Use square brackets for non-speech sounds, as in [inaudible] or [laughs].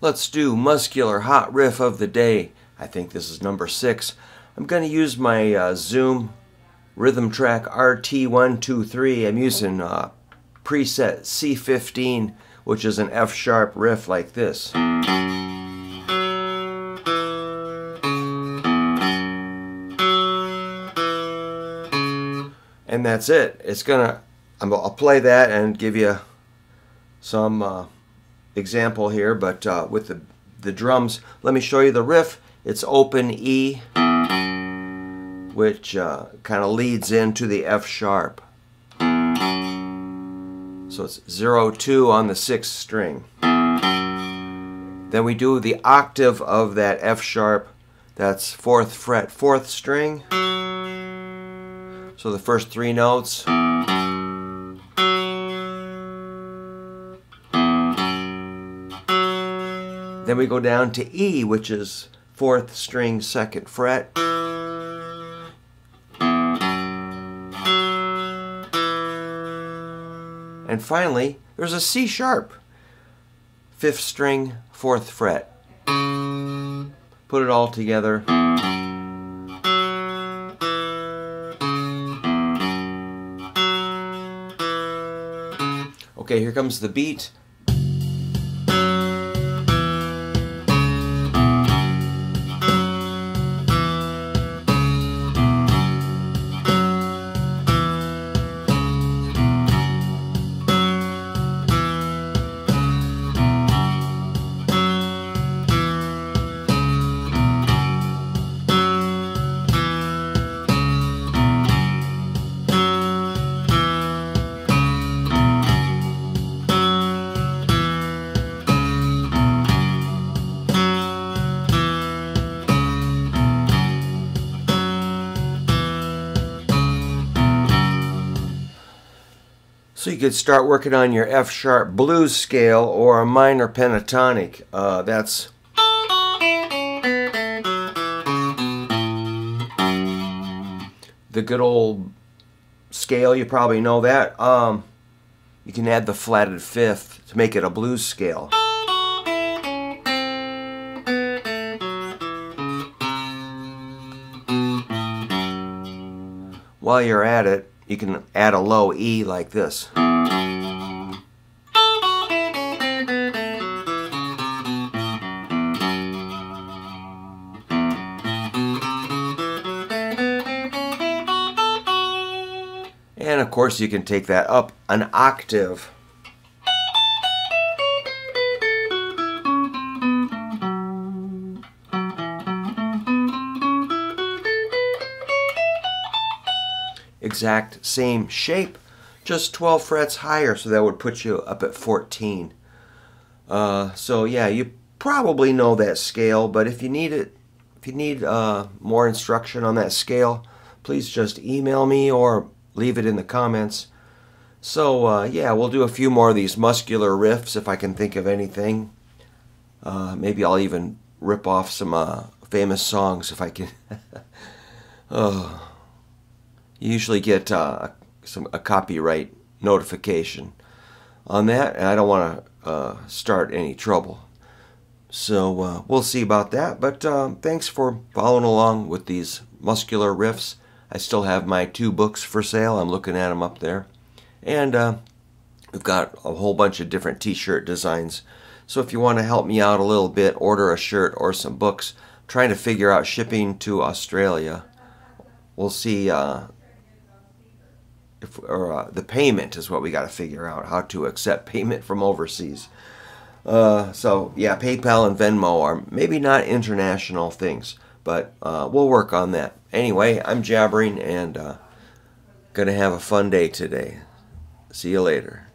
Let's do muscular hot riff of the day. I think this is number six. I'm going to use my uh, Zoom RhythmTrak RT123. I'm using uh, preset C15, which is an F sharp riff like this. And that's it. It's gonna. I'll play that and give you some. Uh, example here, but uh, with the, the drums, let me show you the riff. It's open E, which uh, kind of leads into the F sharp. So it's 0, 2 on the 6th string. Then we do the octave of that F sharp. That's 4th fret, 4th string. So the first three notes. Then we go down to E, which is fourth string, second fret. And finally, there's a C sharp, fifth string, fourth fret. Put it all together. Okay, here comes the beat. So you could start working on your F sharp blues scale or a minor pentatonic. Uh, that's the good old scale. You probably know that. Um, you can add the flatted fifth to make it a blues scale. While you're at it, you can add a low E like this. And of course you can take that up an octave. Exact same shape, just 12 frets higher, so that would put you up at 14. Uh, so yeah, you probably know that scale, but if you need it, if you need uh, more instruction on that scale, please just email me or leave it in the comments. So uh, yeah, we'll do a few more of these muscular riffs if I can think of anything. Uh, maybe I'll even rip off some uh, famous songs if I can. [laughs] oh you usually get uh, some a copyright notification on that, and I don't want to uh, start any trouble. So uh, we'll see about that. But um, thanks for following along with these muscular riffs. I still have my two books for sale. I'm looking at them up there, and uh, we've got a whole bunch of different T-shirt designs. So if you want to help me out a little bit, order a shirt or some books. I'm trying to figure out shipping to Australia. We'll see uh, if, or uh, the payment is what we got to figure out how to accept payment from overseas. Uh, so yeah, PayPal and Venmo are maybe not international things, but uh, we'll work on that. Anyway, I'm jabbering and uh, gonna have a fun day today. See you later.